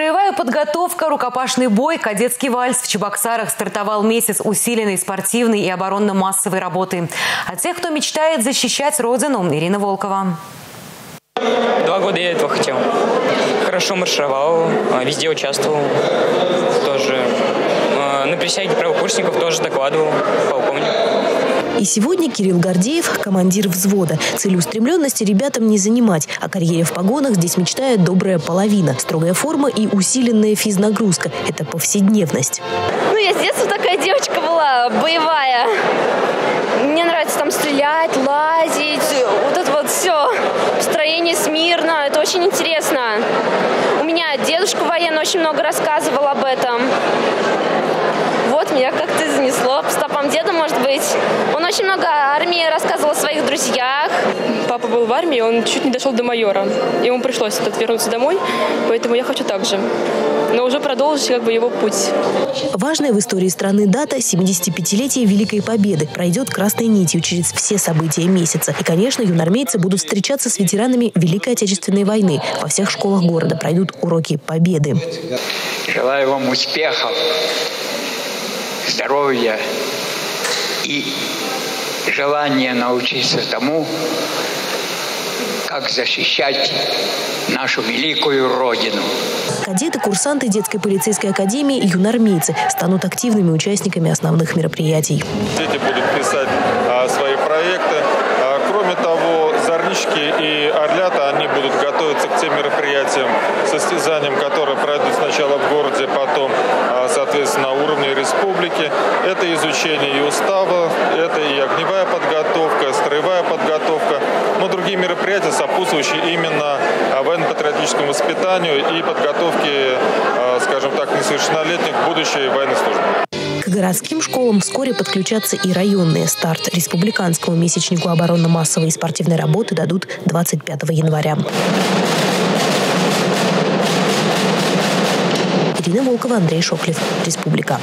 Строевая подготовка, рукопашный бой, кадетский вальс в Чебоксарах стартовал месяц усиленной спортивной и оборонно-массовой работы. От тех, кто мечтает защищать Родину, Ирина Волкова. Два года я этого хотел. Хорошо маршировал, а, везде участвовал. Тоже а, на присяге правокурсников тоже докладывал полковник. И сегодня Кирилл Гордеев – командир взвода. Целеустремленности ребятам не занимать. О карьере в погонах здесь мечтает добрая половина. Строгая форма и усиленная физнагрузка – это повседневность. Ну, я с детства такая девочка была, боевая. Мне нравится там стрелять, лазить, вот это вот все. Строение смирно, это очень интересно. У меня дедушка военный очень много рассказывал об этом. Вот меня как-то занесло стопам деда, может быть. Он очень много армии рассказывал о своих друзьях. Папа был в армии, он чуть не дошел до майора. Ему пришлось этот вернуться домой, поэтому я хочу так же. Но уже продолжить как бы его путь. Важная в истории страны дата – 75-летие Великой Победы. Пройдет красной нитью через все события месяца. И, конечно, юнормейцы будут встречаться с ветеранами Великой Отечественной войны. Во всех школах города пройдут уроки победы. Желаю вам успехов, здоровья и желание научиться тому, как защищать нашу великую Родину. Кадеты, курсанты детской полицейской академии, юнормейцы станут активными участниками основных мероприятий. Дети будут писать а, свои проекты. А, кроме того, зорнички и орлята, они будут готовиться к тем мероприятиям, состязаниям, которые пройдут сначала в городе, потом, а, соответственно, на уровне республики. Это изучение и устава, это и огневая подготовка, строевая подготовка, но другие мероприятия, сопутствующие именно военно-патриотическому воспитанию и подготовке, скажем так, несовершеннолетних к будущей военной службе. К городским школам вскоре подключатся и районные. Старт республиканскому месячнику оборонно-массовой и спортивной работы дадут 25 января. Ирина Волкова, Андрей Шоклев. Республика.